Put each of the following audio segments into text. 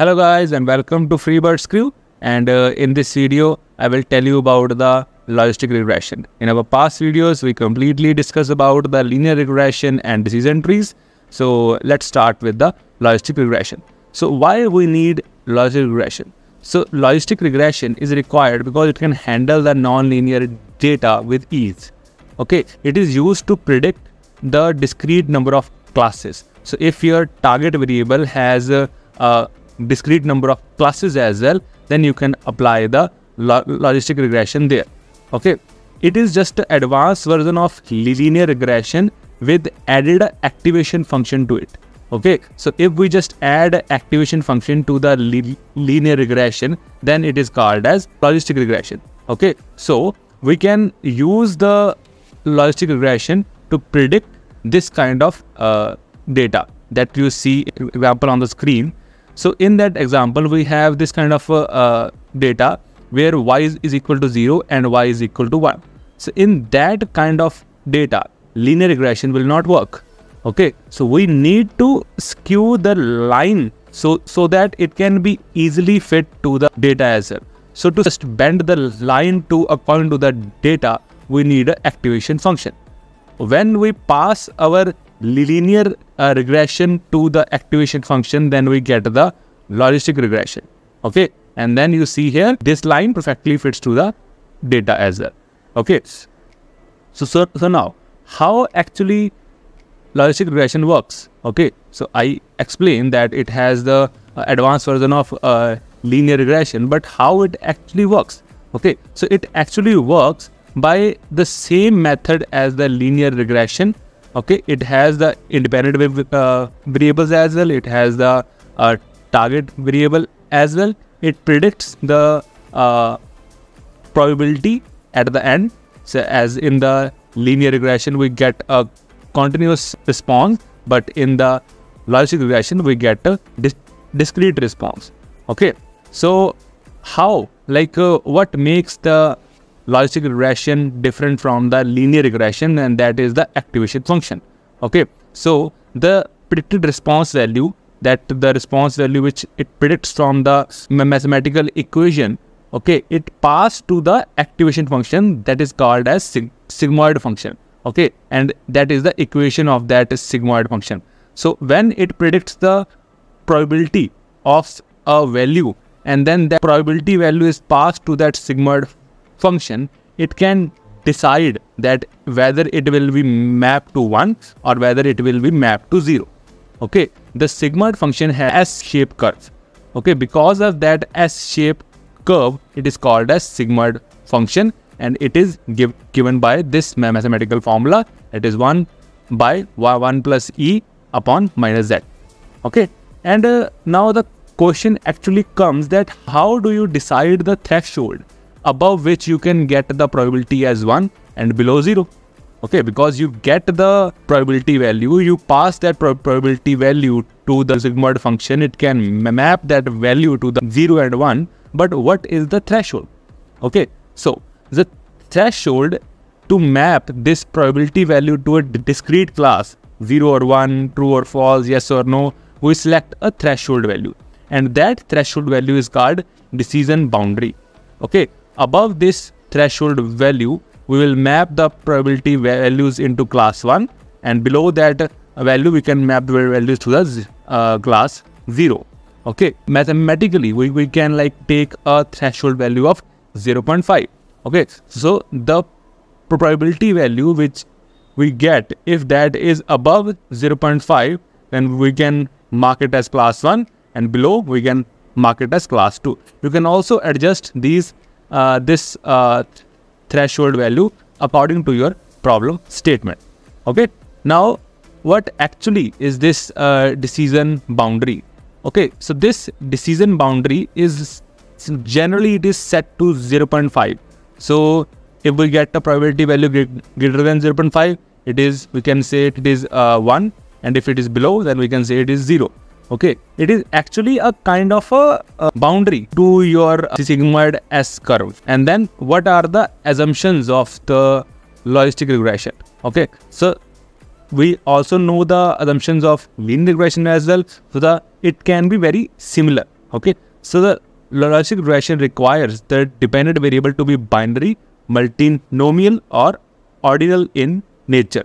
Hello guys and welcome to FreeBird Crew and uh, in this video I will tell you about the logistic regression. In our past videos we completely discussed about the linear regression and decision trees. So let's start with the logistic regression. So why we need logistic regression? So logistic regression is required because it can handle the non-linear data with ease. Okay, it is used to predict the discrete number of classes. So if your target variable has a, a discrete number of classes as well, then you can apply the lo logistic regression there. Okay, it is just an advanced version of linear regression with added activation function to it. Okay, so if we just add activation function to the li linear regression, then it is called as logistic regression. Okay, so we can use the logistic regression to predict this kind of uh, data that you see example on the screen so in that example, we have this kind of uh, uh, data where y is, equal to 0 and y is equal to 1. So in that kind of data, linear regression will not work. Okay, so we need to skew the line so, so that it can be easily fit to the data as well. So to just bend the line to according to the data, we need an activation function. When we pass our linear uh, regression to the activation function, then we get the logistic regression. Okay. And then you see here, this line perfectly fits to the data as well. Okay. So, so, so now, how actually logistic regression works? Okay. So I explained that it has the uh, advanced version of uh, linear regression, but how it actually works? Okay. So it actually works by the same method as the linear regression okay it has the independent uh, variables as well. It has the uh, target variable as well. It predicts the uh, probability at the end. So as in the linear regression we get a continuous response but in the logistic regression we get a dis discrete response. Okay so how like uh, what makes the logistic regression different from the linear regression and that is the activation function. Okay, so the predicted response value that the response value which it predicts from the mathematical equation okay it passed to the activation function that is called as sig sigmoid function. Okay. And that is the equation of that sigmoid function. So when it predicts the probability of a value and then that probability value is passed to that sigmoid function, it can decide that whether it will be mapped to 1 or whether it will be mapped to 0. Okay, the sigmoid function has S-shaped curve. Okay, because of that S-shaped curve, it is called as sigmoid function and it is give, given by this mathematical formula. It is 1 by y1 plus e upon minus z. Okay, and uh, now the question actually comes that how do you decide the threshold above which you can get the probability as 1 and below 0 okay because you get the probability value you pass that pro probability value to the sigmoid function. It can map that value to the 0 and 1 but what is the threshold? Okay so the threshold to map this probability value to a discrete class 0 or 1 true or false yes or no we select a threshold value. And that threshold value is called decision boundary. Okay Above this threshold value, we will map the probability values into class 1 and below that value we can map the values to the uh, class 0. Okay, mathematically we, we can like take a threshold value of 0.5. Okay, so the probability value which we get if that is above 0.5 then we can mark it as class 1 and below we can mark it as class 2. You can also adjust these this uh, threshold value according to your problem statement. Okay. Now, what actually is this uh, decision boundary? Okay. So this decision boundary is generally it is set to 0.5. So if we get a probability value greater than 0.5, it is we can say it is uh, 1 and if it is below then we can say it is 0 okay it is actually a kind of a, a, boundary to your sigmoid s curve and then what are the assumptions of the logistic regression okay so we also know the assumptions of linear regression as well so the it can be very similar Okay, so the logistic regression requires the dependent variable to be binary, multinomial, or ordinal in nature.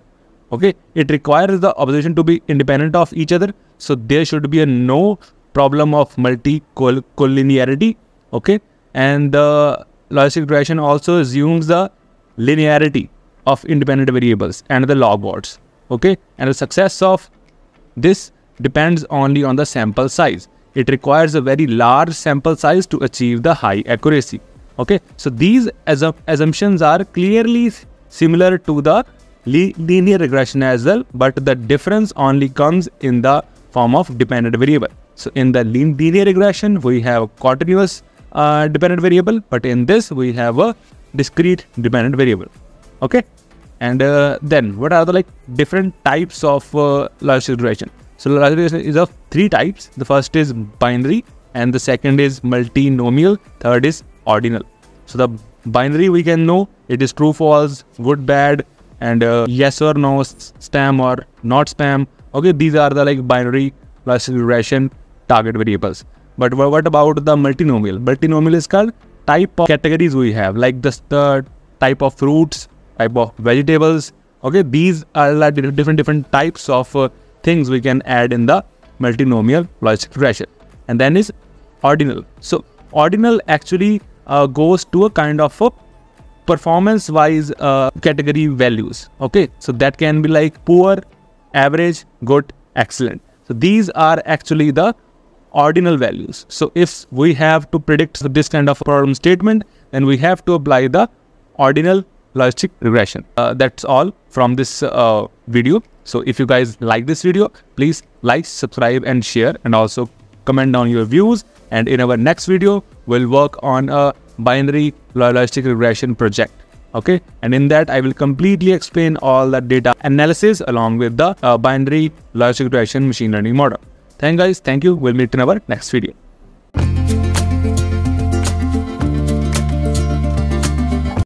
Okay, it requires the observation to be independent of each other. So there should be a no problem of multi-collinearity. Okay, and the logistic regression also assumes the linearity of independent variables and the log odds. Okay, and the success of this depends only on the sample size. It requires a very large sample size to achieve the high accuracy. Okay, so these assum assumptions are clearly similar to the linear regression as well, but the difference only comes in the form of dependent variable. So in the linear regression, we have a continuous uh, dependent variable, but in this we have a discrete dependent variable. Okay, and uh, then what are the like different types of uh, logistic regression? So logistic regression is of three types. The first is binary, and the second is multinomial. Third is ordinal. So the binary we can know it is true, false, good, bad, and uh, yes or no, spam or not spam. Okay, these are the like binary logistic regression target variables. But what about the multinomial? Multinomial is called type of categories we have, like the, type of fruits, type of vegetables. Okay, these are like different different types of uh, things we can add in the multinomial logistic regression. And then is ordinal. So ordinal actually uh, goes to a kind of a performance wise uh, category values. Okay, so that can be like poor, average, good, excellent. So these are actually the ordinal values. So if we have to predict this kind of problem statement, then we have to apply the ordinal logistic regression. Uh, that's all from this uh, video. So if you guys like this video, please like, subscribe and share and also comment down your views. And in our next video, we'll work on a binary logistic regression project. Okay, and in that I will completely explain all the data analysis along with the uh, binary logistic regression machine learning model. Thank guys. Thank you. We'll meet in our next video.